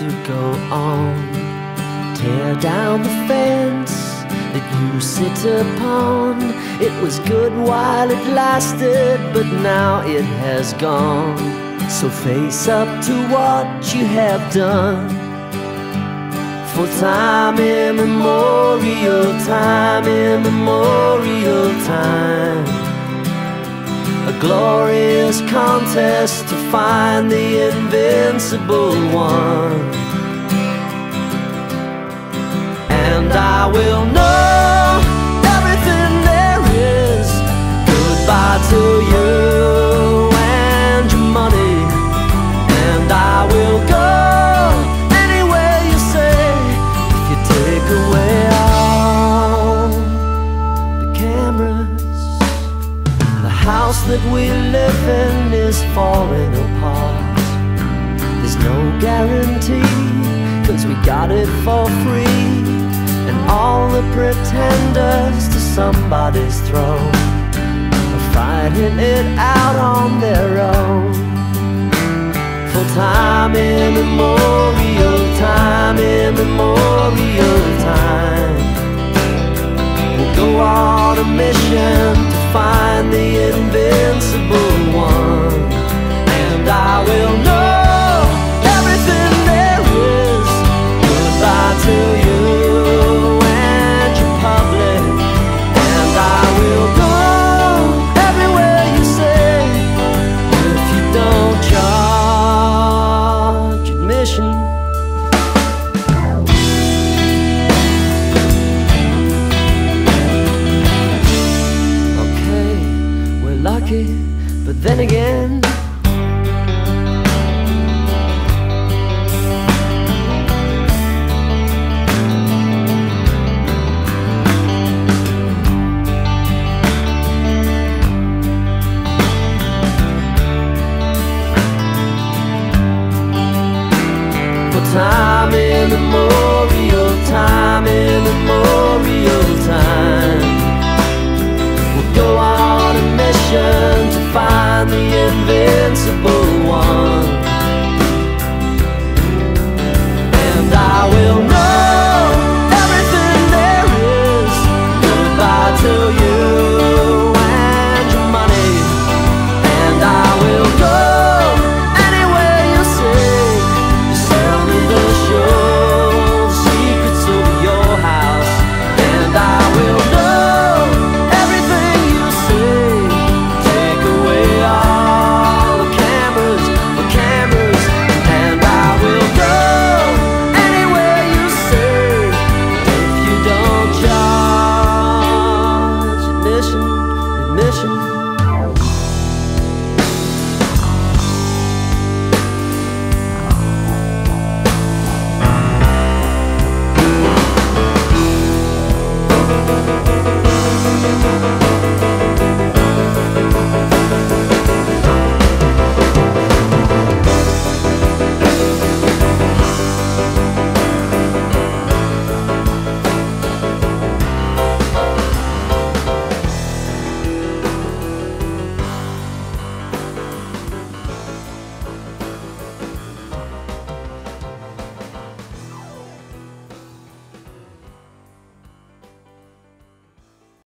to go on. Tear down the fence that you sit upon. It was good while it lasted, but now it has gone. So face up to what you have done. For time immemorial, time immemorial time. Glorious contest to find the invincible one. And I will know everything there is. Goodbye to you and your money. And I will go you say if you take away that we live in is falling apart. There's no guarantee, cause we got it for free. And all the pretenders to somebody's throne are fighting it out on their own. For time immemorial, time immemorial Then again, time immemorial, time immemorial.